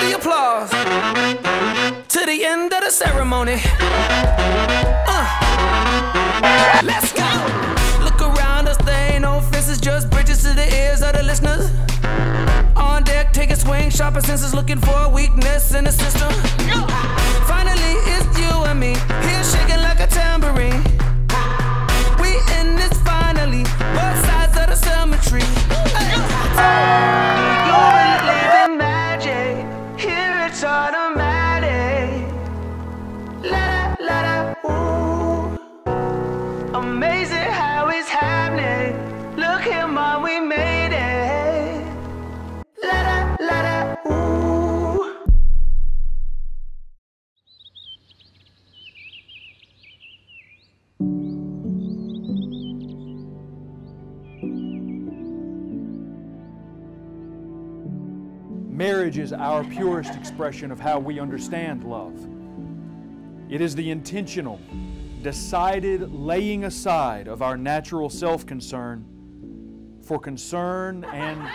the applause to the end of the ceremony. Uh, let's go. Look around us, there ain't no fences, just bridges to the ears of the listeners. On deck, take a swing, sharper senses, looking for a weakness in the system. Amazing how it's happening. Look here, mom, we made it. La da, la da. Marriage is our purest expression of how we understand love. It is the intentional, decided laying aside of our natural self concern for concern and,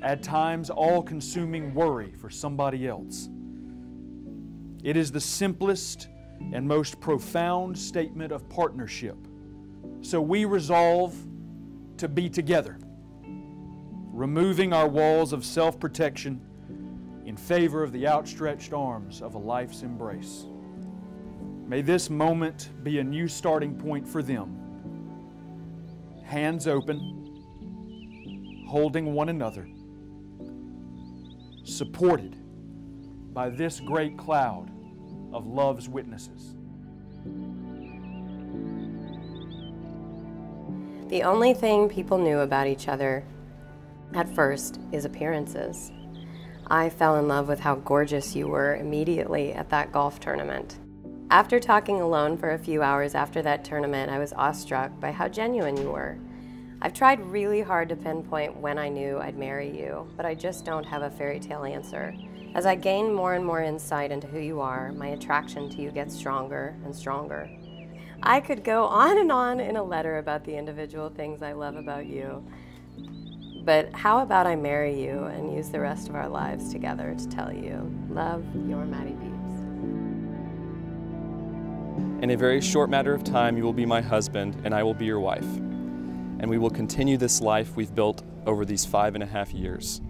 at times, all consuming worry for somebody else. It is the simplest and most profound statement of partnership. So we resolve to be together, removing our walls of self protection in favor of the outstretched arms of a life's embrace. May this moment be a new starting point for them. Hands open, holding one another, supported by this great cloud of love's witnesses. The only thing people knew about each other at first is appearances. I fell in love with how gorgeous you were immediately at that golf tournament. After talking alone for a few hours after that tournament, I was awestruck by how genuine you were. I've tried really hard to pinpoint when I knew I'd marry you, but I just don't have a fairy tale answer. As I gain more and more insight into who you are, my attraction to you gets stronger and stronger. I could go on and on in a letter about the individual things I love about you. But how about I marry you and use the rest of our lives together to tell you, love, your Maddie Beeps. In a very short matter of time, you will be my husband and I will be your wife. And we will continue this life we've built over these five and a half years.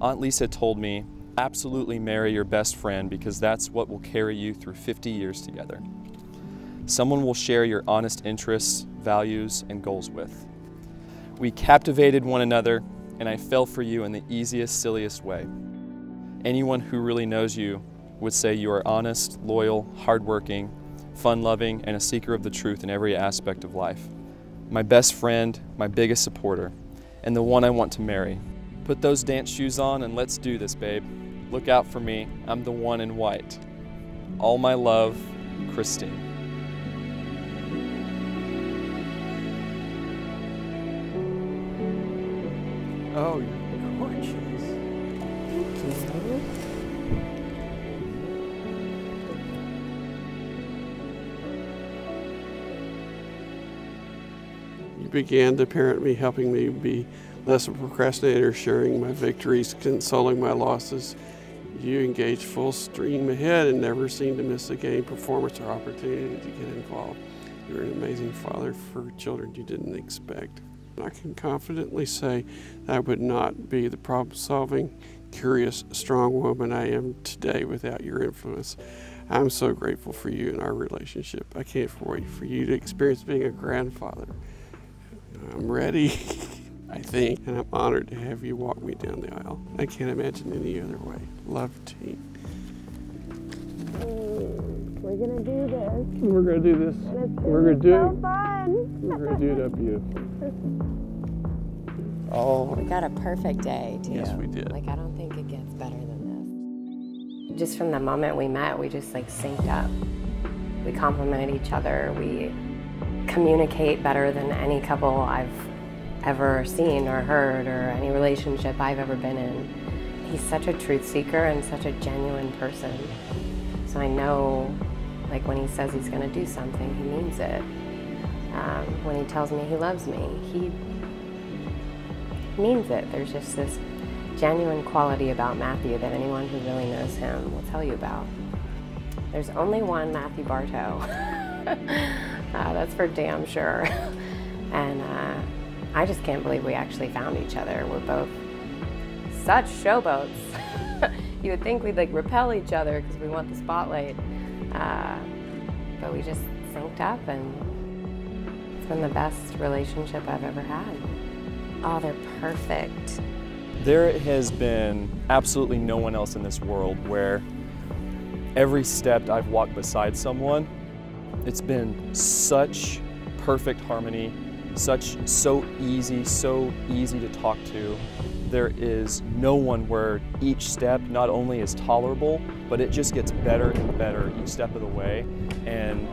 Aunt Lisa told me, absolutely marry your best friend because that's what will carry you through 50 years together. Someone will share your honest interests, values, and goals with. We captivated one another, and I fell for you in the easiest, silliest way. Anyone who really knows you would say you are honest, loyal, hardworking, fun loving, and a seeker of the truth in every aspect of life. My best friend, my biggest supporter, and the one I want to marry. Put those dance shoes on and let's do this, babe. Look out for me, I'm the one in white. All my love, Christine. Oh, began to parent me, helping me be less a procrastinator, sharing my victories, consoling my losses. You engaged full stream ahead and never seemed to miss a game, performance, or opportunity to get involved. You're an amazing father for children you didn't expect. I can confidently say that I would not be the problem solving, curious, strong woman I am today without your influence. I'm so grateful for you and our relationship. I can't wait for you to experience being a grandfather. I'm ready, I think, and I'm honored to have you walk me down the aisle. I can't imagine any other way. Love, team. We're gonna do this. We're gonna do this. We're gonna do it. fun. We're gonna do it up beautiful. Oh, We got a perfect day, too. Yes, we did. Like, I don't think it gets better than this. Just from the moment we met, we just like synced up. We complimented each other. We communicate better than any couple I've ever seen or heard or any relationship I've ever been in. He's such a truth seeker and such a genuine person. So I know, like, when he says he's going to do something, he means it. Um, when he tells me he loves me, he means it. There's just this genuine quality about Matthew that anyone who really knows him will tell you about. There's only one Matthew Bartow. uh, that's for damn sure. and uh, I just can't believe we actually found each other. We're both such showboats. you would think we'd like repel each other because we want the spotlight. Uh, but we just synced up and it's been the best relationship I've ever had. Oh, they're perfect. There has been absolutely no one else in this world where every step I've walked beside someone, it's been such perfect harmony, such so easy, so easy to talk to. There is no one where each step not only is tolerable, but it just gets better and better each step of the way. And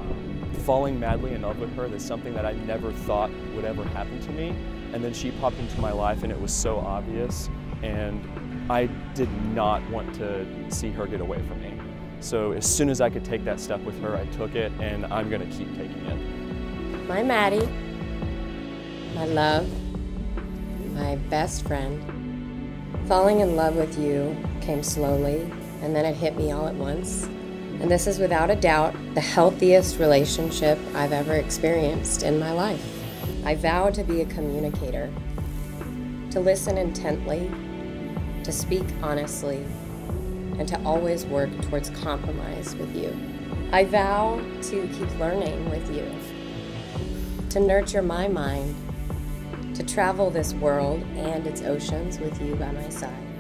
falling madly in love with her is something that I never thought would ever happen to me. And then she popped into my life and it was so obvious. And I did not want to see her get away from me. So as soon as I could take that step with her, I took it and I'm gonna keep taking it. My Maddie, my love, my best friend. Falling in love with you came slowly and then it hit me all at once. And this is without a doubt the healthiest relationship I've ever experienced in my life. I vow to be a communicator, to listen intently, to speak honestly, and to always work towards compromise with you. I vow to keep learning with you, to nurture my mind, to travel this world and its oceans with you by my side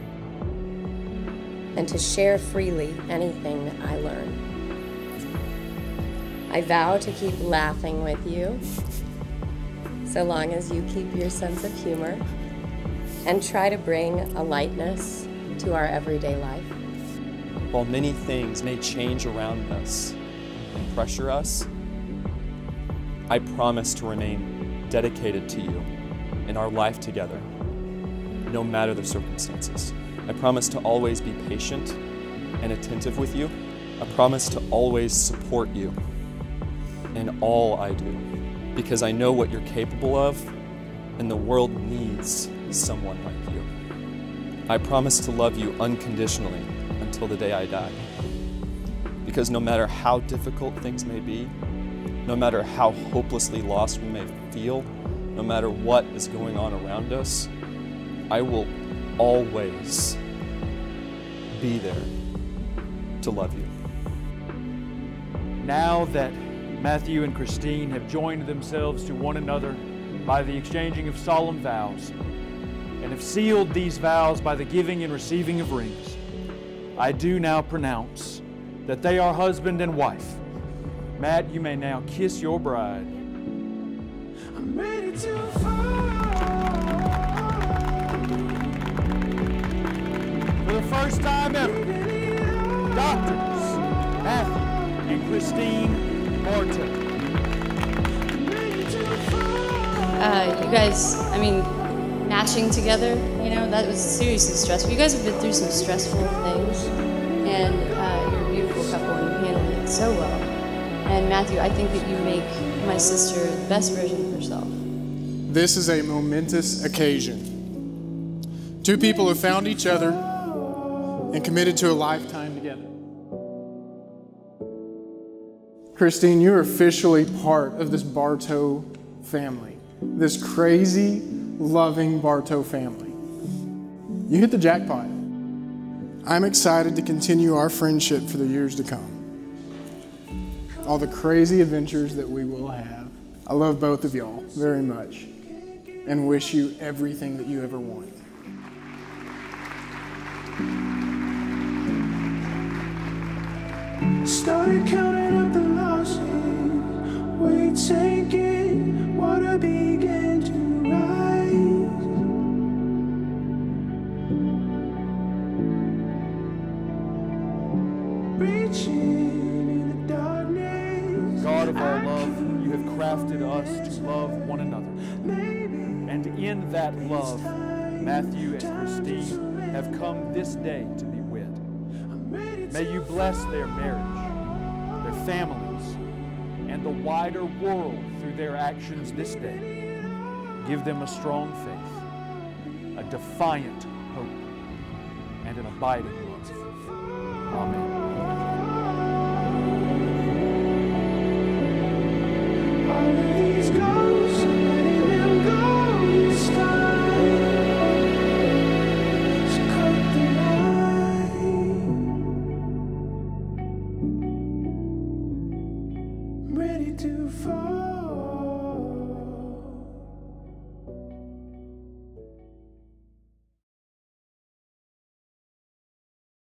and to share freely anything that I learn. I vow to keep laughing with you, so long as you keep your sense of humor, and try to bring a lightness to our everyday life. While many things may change around us and pressure us, I promise to remain dedicated to you in our life together, no matter the circumstances. I promise to always be patient and attentive with you. I promise to always support you in all I do because I know what you're capable of and the world needs someone like you. I promise to love you unconditionally until the day I die. Because no matter how difficult things may be, no matter how hopelessly lost we may feel, no matter what is going on around us, I will always be there to love you. Now that Matthew and Christine have joined themselves to one another by the exchanging of solemn vows and have sealed these vows by the giving and receiving of rings, I do now pronounce that they are husband and wife. Matt, you may now kiss your bride. I'm ready to fall. For the first time ever, doctors Matthew and Christine Bartow. Uh, you guys, I mean, matching together, you know, that was seriously stressful. You guys have been through some stressful things, and uh, you're a beautiful couple and you handled it so well. And Matthew, I think that you make my sister the best version of herself. This is a momentous occasion. Two people have found each other and committed to a lifetime together. Christine, you're officially part of this Bartow family, this crazy, loving Bartow family. You hit the jackpot. I'm excited to continue our friendship for the years to come. All the crazy adventures that we will have. I love both of y'all very much and wish you everything that you ever want. Started counting God of all love, you have crafted us to love one another. And in that love, Matthew and Christine have come this day to be wed. May you bless their marriage, their families, and the wider world through their actions this day. Give them a strong faith, a defiant hope, abide in love. Amen.